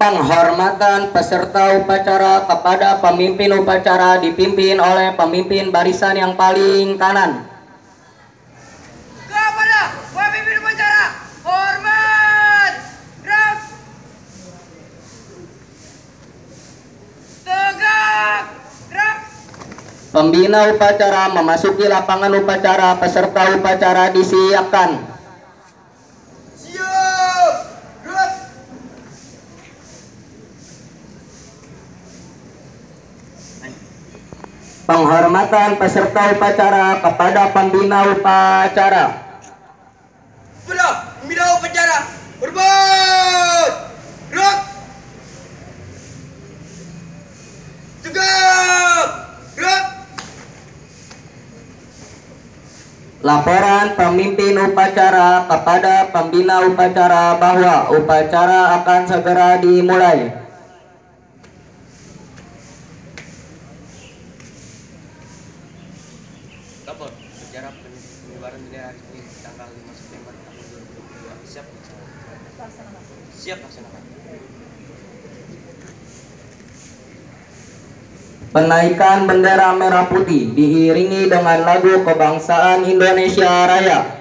Penghormatan peserta upacara kepada pemimpin upacara dipimpin oleh pemimpin barisan yang paling kanan. Kepada pemimpin upacara, hormat, gerak, tegak, gerak. Pembina upacara memasuki lapangan upacara, peserta upacara disiapkan. Siap, gerak. Penghormatan peserta upacara kepada pembina upacara. Pembina upacara, hormat, gerak, tegak, gerak. Laporan pemimpin upacara kepada pembina upacara bahwa upacara akan segera dimulai. Penaikan bendera merah putih diiringi dengan lagu kebangsaan Indonesia Raya.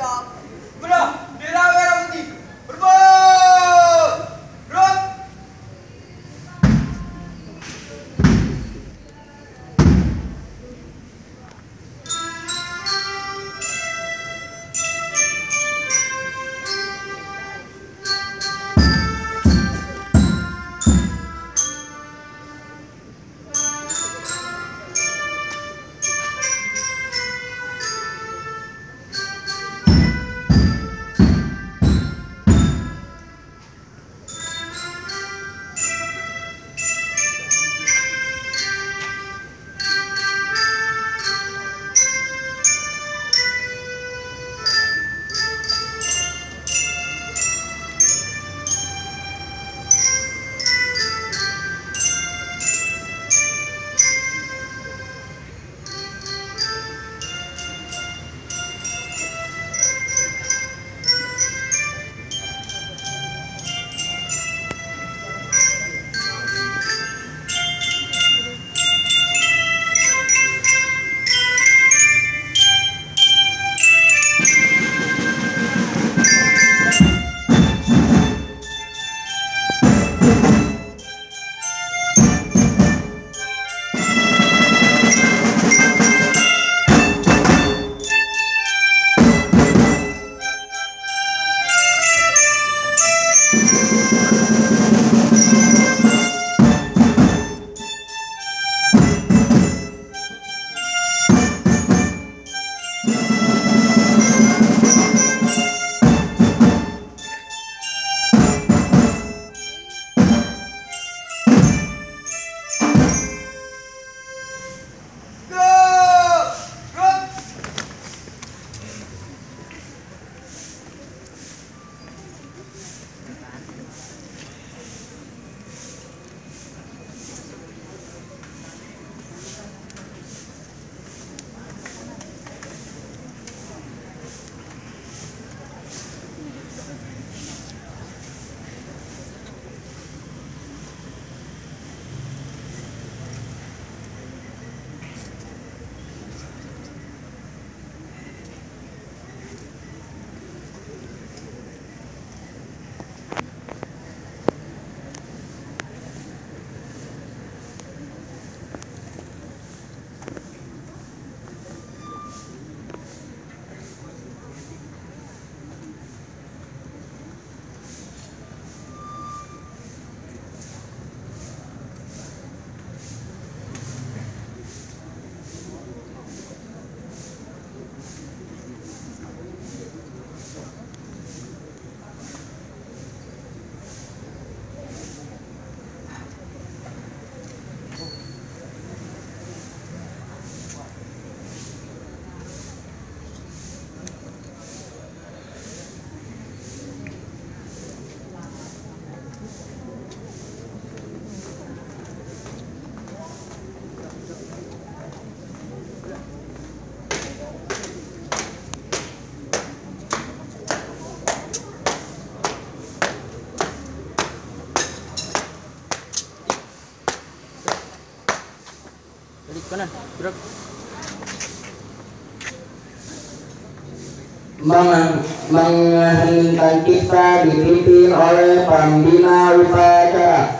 Merah Kanan, gerak. Meng- kita dipimpin oleh pembina upacara